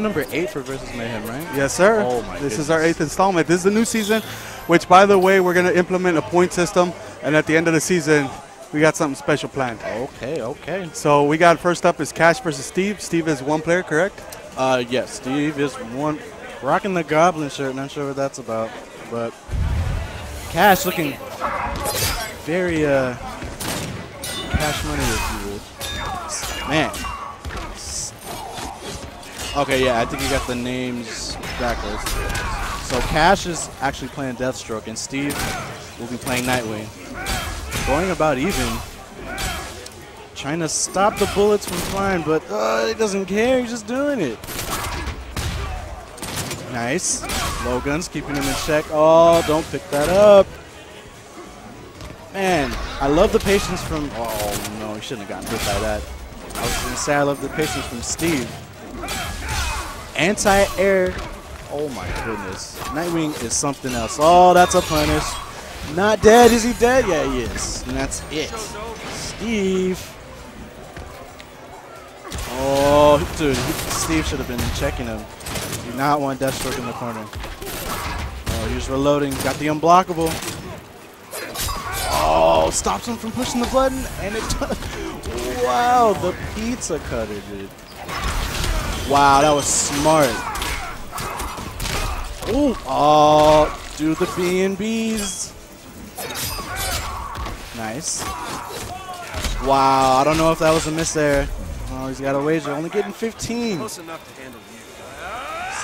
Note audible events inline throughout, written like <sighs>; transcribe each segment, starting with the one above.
Number eight for versus Mayhem, right? Yes, sir. Oh, my This is our eighth installment. This is the new season, which, by the way, we're going to implement a point system. And at the end of the season, we got something special planned. Okay, okay. So we got first up is Cash versus Steve. Steve is one player, correct? Uh, yes, Steve is one rocking the Goblin shirt. Not sure what that's about, but Cash looking very uh cash money, if you would. Man. Okay, yeah, I think you got the names backwards. So Cash is actually playing Deathstroke, and Steve will be playing Nightwing. Going about even. Trying to stop the bullets from flying, but uh, he doesn't care. He's just doing it. Nice. Low guns keeping him in check. Oh, don't pick that up. Man, I love the patience from. Oh no, he shouldn't have gotten hit by that. I was gonna say I love the patience from Steve. Anti-air. Oh my goodness. Nightwing is something else. Oh, that's a punish. Not dead. Is he dead? Yeah, he is. And that's it. Steve. Oh, dude, Steve should have been checking him. Do not want Deathstroke in the corner. Oh, he's reloading. Got the unblockable. Oh, stops him from pushing the button, and it. <laughs> wow, the pizza cutter, dude. Wow, that was smart. Ooh, oh, do the B and B's. Nice. Wow, I don't know if that was a miss there. Oh, he's got a wager. Only getting 15. Close enough to handle you.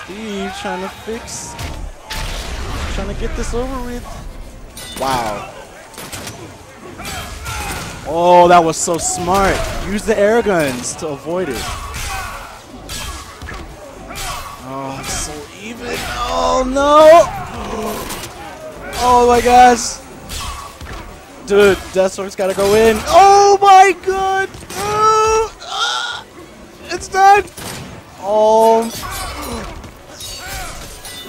Steve trying to fix, trying to get this over with. Wow. Oh, that was so smart. Use the air guns to avoid it. Oh, no. Oh, my gosh. Dude, Deathstroke's got to go in. Oh, my God. <gasps> It's done. Oh.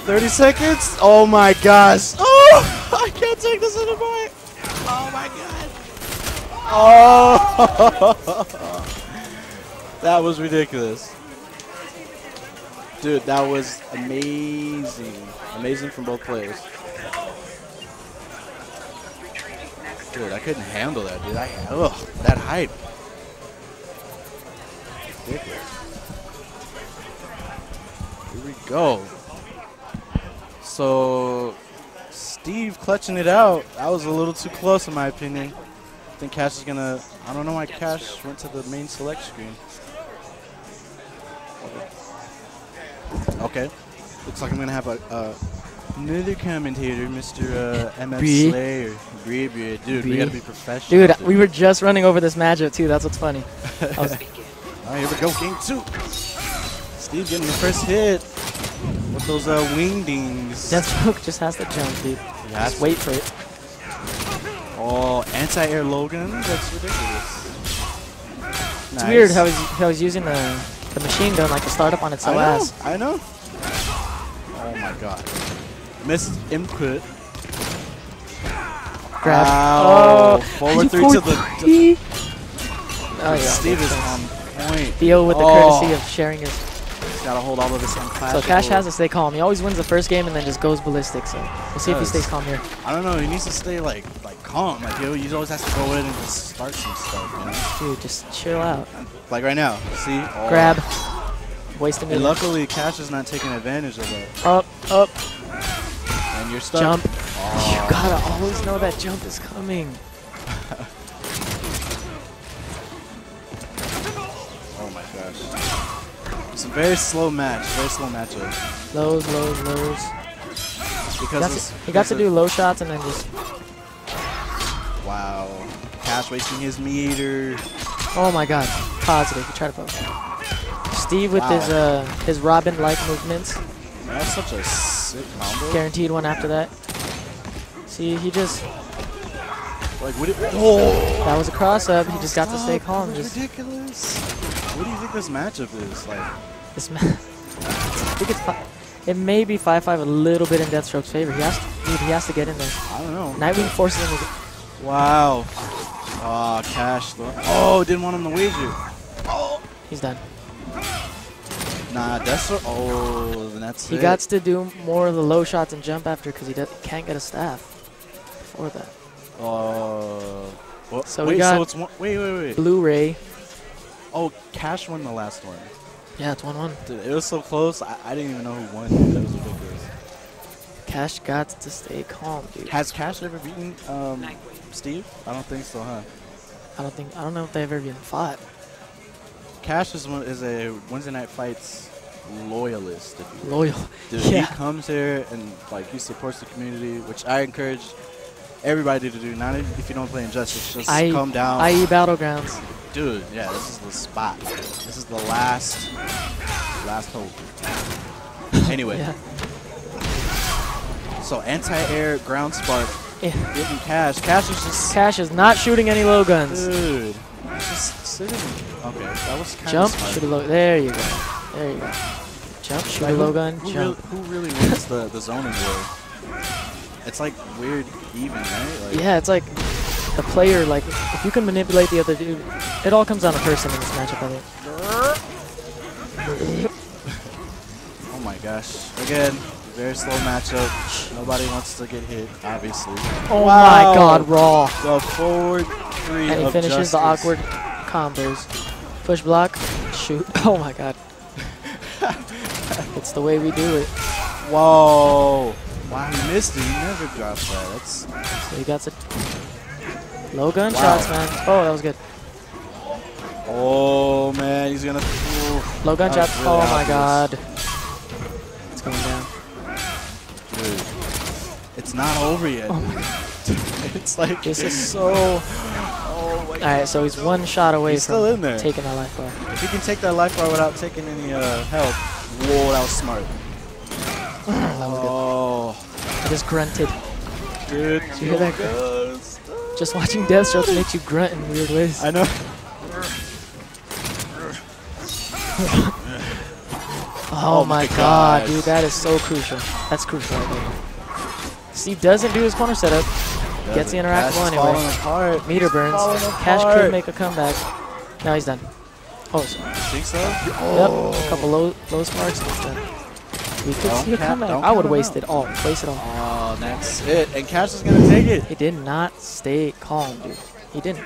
30 seconds. Oh my gosh. <laughs> Oh, I can't take this anymore. Oh my god. Oh. <laughs> that was ridiculous. Dude, that was amazing. Amazing from both players. Dude, I couldn't handle that, dude. I, ugh, that hype. Here we go. So, Steve clutching it out. That was a little too close, in my opinion. I think Cash is gonna. I don't know why Cash went to the main select screen. Okay. Looks like I'm gonna have a, uh, another commentator, Mr. Uh, MF Bree. Slayer. Bree, Bree. Dude, we gotta be professional. Dude, we were just running over this matchup too. That's what's funny. <laughs> All right, here we go, game two. Steve getting the first hit with those uh, wingdings. Deathstroke just has to jump, dude. Yeah, Just wait for it. Oh, anti-air Logan? That's ridiculous. It's weird how he's, how he's using the, the machine gun like a startup on its I know, OS. I know. Oh my god. Missed input. Grab. Wow. Oh, Forward three to the. three. Oh, yeah. Steve is on point. Theo with the Oh. courtesy of sharing his. Gotta hold all of this on Clash. So Cash has to stay calm. He always wins the first game and then just goes ballistic. So we'll see if he stays calm here. I don't know. He needs to stay like like calm. Like he always he always has to go in and just start some stuff. You know? Dude, just chill out. Like right now. See? Oh. Grab. Wasting And it. luckily, Cash is not taking advantage of that. Up, up, And you're stuck. jump. Oh. You gotta always know that jump is coming. Very slow match. Very slow matchup. Lows, lows, lows. He Because got, to, he got to do low shots and then just. Wow. Cash wasting his meter. Oh my god. Positive. He tried to poke. Steve with Wow. his uh his Robin like movements. That's such a sick combo. Guaranteed one after that. See, he just Like, what? It, oh! that was a cross up. He just got to stay calm. Just ridiculous. What do you think this matchup is? Like, this man. I think it's it may be five five a little bit in Deathstroke's favor. He has to, dude, he has to get in there. I don't know. Nightwing forces him. To, Wow. Ah, Cash. though. Oh, didn't want him to wager. he's done. Nah, Deathstroke. Oh, then that's He it. got to do more of the low shots and jump after because he can't get a staff before that. Oh. well, So we got- so it's one, wait, wait, wait. Blu-ray. Oh, Cash won the last one. Yeah, it's 1-1. Dude, it was so close. I, I didn't even know who won. That was ridiculous. Cash got to stay calm, dude. Has Cash ever beaten um, Steve? I don't think so, huh? I don't think I don't know if they've ever been fought. Cash is one is a Wednesday night fights loyalist. If you will. Loyal. Dude, <laughs> Yeah. he comes here and like he supports the community, which I encourage everybody to do. Not if you don't play Injustice, just I- come down. IE Battlegrounds. Dude, yeah, this is the spot. This is the last, last hope. Anyway, Yeah. so anti-air ground spark yeah. getting Cash. Cash is just Cash is not shooting any low guns. dude. Just sitting. Okay, that was kind Jump, shoot a low. There you go. There you go. Jump, shoot Like, a low who, gun, who, jump. Really, who really wins the, the zoning war? It's like weird even, right? Like, Yeah, it's like the player, like, if you can manipulate the other dude, it all comes down to person in this matchup, I think. <laughs> Oh my gosh. Again, very slow matchup. Nobody wants to get hit, obviously. Oh Wow. my god, Raw. The forward three And he of finishes justice. the awkward combos. Push block, shoot. <laughs> Oh my god. <laughs> it's the way we do it. Whoa. Wow, he missed it. He never drops that. That's So he got some low gun Wow. shots, man. Oh, that was good. Oh man, he's gonna. ooh, Low gun shots. really oh my god. It's going down. dude. It's not over yet. Oh <laughs> it's like This is so. <laughs> Oh Alright, so he's one shot away He's still from in there. taking that life bar. If he can take that life bar without taking any uh, help, whoa, that was smart. <sighs> That was Oh, good. Just grunted. good. you hear that? Just watching Deathstroke makes you grunt in weird ways. I know. Oh, <laughs> Oh my god, gosh. dude, that is so crucial. That's crucial right. Steve doesn't do his corner setup. Gets the interactable anyway. apart. Meter He's burns. Cash could apart. make a comeback. Now he's done. Oh, so, Think so? yep. A oh. couple low low sparks. He's done. We could Don't see a count- comeback. I would waste out. it all. Waste it all. Oh, that's it. And Cash is gonna take it. He did not stay calm, dude. He didn't.